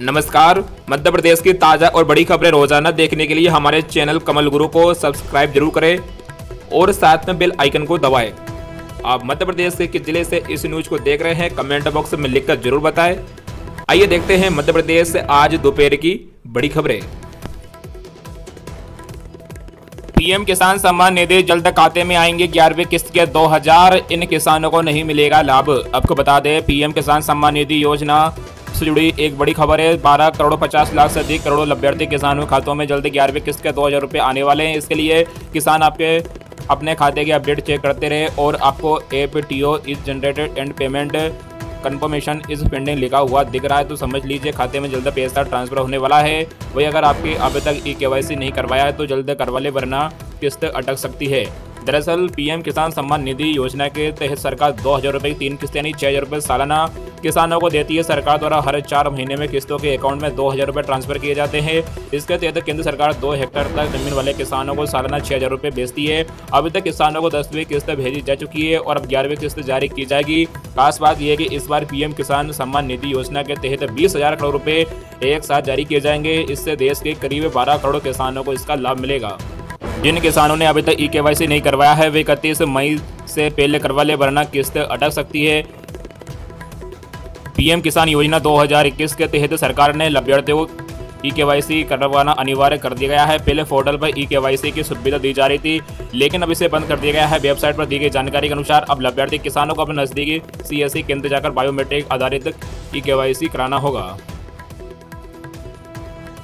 नमस्कार। मध्य प्रदेश की ताज़ा और बड़ी खबरें रोज़ाना देखने के लिए हमारे चैनल कमल गुरु को सब्सक्राइब ज़रूर करें और साथ में बेल आइकन को दबाएँ। आप मध्य प्रदेश के किस ज़िले से इस न्यूज़ को देख रहे हैं, कमेंट बॉक्स में लिखकर ज़रूर बताएँ। आइए देखते हैं मध्य प्रदेश से आज दोपहर की बड़ी खबरें। पीएम किसान सम्मान निधि जल्द खाते में आएँगे ग्यारहवीं किस्त के 2000 इन किसानों को नहीं मिलेगा लाभ। आपको बता दें, पीएम किसान सम्मान निधि योजना से जुड़ी एक बड़ी खबर है। 12 करोड़ 50 लाख से अधिक करोड़ों लभ्यर्थी किसानों के खातों में जल्द ग्यारहवीं किस्त के दो हज़ार रुपये आने वाले हैं। इसके लिए किसान आपके अपने खाते के अपडेट चेक करते रहे और आपको एप टी ओ is generated and payment confirmation is pending लिखा हुआ दिख रहा है। तो समझ लीजिए, खाते में जल्द पैसा ट्रांसफ़र होने वाला है। वही अगर आपके अभी तक ई के नहीं करवाया है तो जल्द करवा ले, वरना किस्त अटक सकती है। दरअसल, पीएम किसान सम्मान निधि योजना के तहत सरकार दो हज़ार रुपये की तीन किस्त यानी छः हज़ार रुपये सालाना किसानों को देती है सरकार द्वारा हर चार महीने में किस्तों के अकाउंट में दो हज़ार रुपये ट्रांसफ़र किए जाते हैं। इसके तहत केंद्र सरकार दो हेक्टेयर तक ज़मीन वाले किसानों को सालाना छह हज़ार रुपये बेचती है। अभी तक किसानों को दसवीं किस्त भेजी जा चुकी है और अब ग्यारहवीं किस्त जारी की जाएगी। खास बात यह कि इस बार पीएम किसान सम्मान निधि योजना के तहत बीस हज़ार करोड़ रुपये एक साथ जारी किए जाएँगे। इससे देश के करीब बारह करोड़ किसानों को इसका लाभ मिलेगा। जिन किसानों ने अभी तक ई के नहीं करवाया है, वे इकतीस मई से पहले करवा ले, वरना किस्त अटक सकती है। पीएम किसान योजना 2021 के तहत सरकार ने लाभार्थियों ई के वाई करवाना अनिवार्य कर दिया गया है। पहले पोर्टल पर ई के की सुविधा दी जा रही थी, लेकिन अब इसे बंद कर दिया गया है। वेबसाइट पर दी गई जानकारी के अनुसार अब लाभार्थी किसानों को अपने नजदीकी सी एस केंद्र जाकर बायोमेट्रिक आधारित ई के कराना होगा।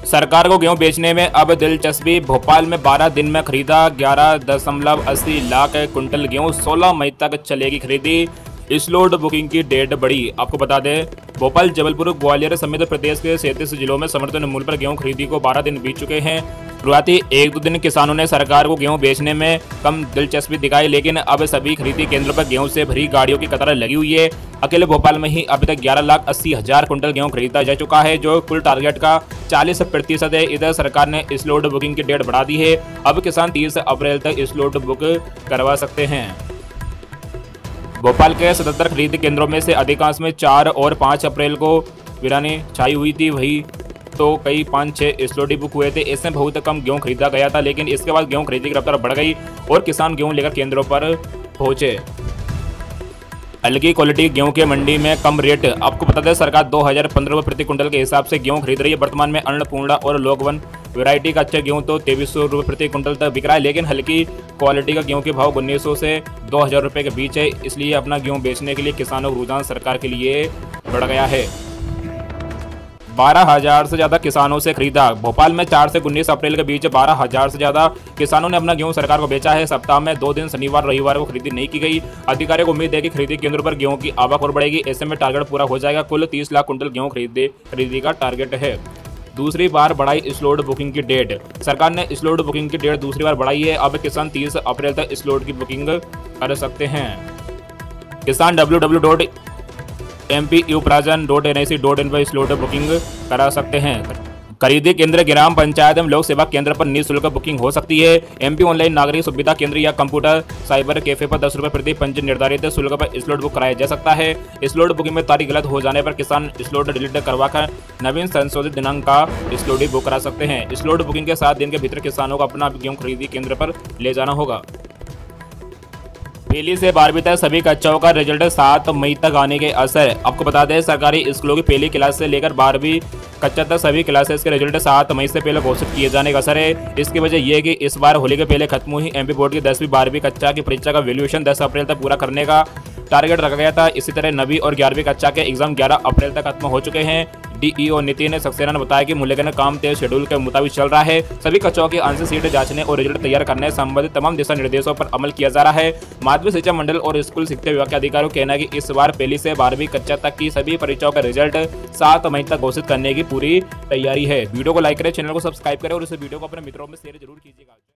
सरकार को गेहूँ बेचने में अब दिलचस्पी, भोपाल में 12 दिन में खरीदा ग्यारह दशमलव अस्सी लाख कुंटल गेहूँ 16 मई तक चलेगी खरीदी। स्लोड बुकिंग की डेट बढ़ी आपको बता दें, भोपाल, जबलपुर, ग्वालियर समेत प्रदेश के सैंतीस जिलों में समर्थन मूल्य पर गेहूँ खरीदी को 12 दिन बीत चुके हैं। शुरुआती एक दो दिन किसानों ने सरकार को गेहूँ बेचने में कम दिलचस्पी दिखाई, लेकिन अब सभी खरीदी केंद्रों पर गेहूँ से भरी गाड़ियों की कतार लगी हुई है। अकेले भोपाल में ही अभी तक ग्यारह लाख अस्सी हज़ार कुंटल गेहूँ खरीदा जा चुका है, जो कुल टारगेट का चालीस प्रतिशत है। इधर सरकार ने इस लोड बुकिंग की डेट बढ़ा दी है। अब किसान तीस अप्रैल तक इस लोड बुक करवा सकते हैं। भोपाल के सतहत्तर खरीद केंद्रों में से अधिकांश में चार और पाँच अप्रैल को वीरानी छाई हुई थी, वही तो कई पाँच छः स्लोटी बुक हुए थे। इसमें बहुत कम गेहूँ खरीदा गया था, लेकिन इसके बाद गेहूँ खरीदी की रफ्तार बढ़ गई और किसान गेहूँ लेकर केंद्रों पर पहुँचे। हल्की क्वालिटी गेहूँ के मंडी में कम रेट। आपको बता दें, सरकार दो हज़ार पंद्रह प्रति कुंटल के हिसाब से गेहूँ खरीद रही है। वर्तमान में अन्नपूर्णा और लोकवन वैरायटी का अच्छा गेहूँ तो तेईस सौ रुपये प्रति कुंटल तक बिक रहा है, लेकिन हल्की क्वालिटी का गेहूँ के भाव उन्नीस सौ से दो हज़ार रुपये के बीच है। इसलिए अपना गेहूँ बेचने के लिए किसानों का रुझान सरकार के लिए बढ़ गया है। बारह हज़ार से ज़्यादा किसानों से खरीदा। भोपाल में चार से उन्नीस अप्रैल के बीच बारह हज़ार से ज़्यादा किसानों ने अपना गेहूँ सरकार को बेचा है। सप्ताह में दो दिन शनिवार, रविवार को खरीदी नहीं की गई। अधिकारियों को उम्मीद है कि खरीदी केंद्र पर गेहूँ की आवक और बढ़ेगी। ऐसे में टारगेट पूरा हो जाएगा। कुल तीस लाख कुंटल गेहूँ खरीदे, खरीदी का टारगेट है। दूसरी बार बढ़ाई स्लोड बुकिंग की डेट। सरकार ने स्लोड बुकिंग की डेट दूसरी बार बढ़ाई है। अब किसान तीस अप्रैल तक स्लोड की बुकिंग कर सकते हैं। किसान W W dot M P Uparjan dot N I C dot in पर स्लोट बुकिंग करा सकते हैं। खरीदी केंद्र, ग्राम पंचायत एवं लोक सेवा केंद्र पर निःशुल्क बुकिंग हो सकती है। एमपी ऑनलाइन नागरिक सुविधा केंद्र या कंप्यूटर साइबर कैफ़े पर दस रुपये प्रति पंच निर्धारित शुल्क पर स्लोट बुक कराया जा सकता है। स्लोट बुकिंग में तारीख गलत हो जाने पर किसान स्लोट डिलीट करवाकर नवीन संशोधित दिनांक का स्लोट बुक करा सकते हैं। स्लोट बुकिंग के सात दिन के भीतर किसानों को अपना गेहूँ खरीदी केंद्र पर ले जाना होगा। पहली से बारहवीं तक सभी कक्षाओं का रिज़ल्ट सात मई तक आने के असर। आपको बता दें, सरकारी स्कूलों की पहली क्लास से लेकर बारहवीं कक्षा तक सभी क्लासेस के रिज़ल्ट सात मई से पहले घोषित किए जाने का असर है। इसकी वजह यह कि इस बार होली के पहले खत्म हुई एमपी बोर्ड की दसवीं बारहवीं कक्षा की परीक्षा का वैल्यूएशन दस अप्रैल तक पूरा करने का टारगेट रखा गया था। इसी तरह नवी और ग्यारहवीं कक्षा के एग्ज़ाम ग्यारह अप्रैल तक खत्म हो चुके हैं। डीईओ नितिन सक्सेना ने बताया कि मूल्यांकन काम तय शेड्यूल के मुताबिक चल रहा है। सभी कक्षाओं की आंसर सीट जांचने और रिज़ल्ट तैयार करने संबंधित तमाम दिशा निर्देशों पर अमल किया जा रहा है। माध्यमिक शिक्षा मंडल और स्कूल शिक्षा विभाग के अधिकारियों कहना है कि इस बार पहली से बारहवीं कक्षा तक की सभी परीक्षाओं का रिज़ल्ट सात मई तक घोषित करने की पूरी तैयारी है। वीडियो को लाइक करें चैनल को सब्सक्राइब करें और इस वीडियो को अपने मित्रों में शेयर ज़रूर कीजिएगा।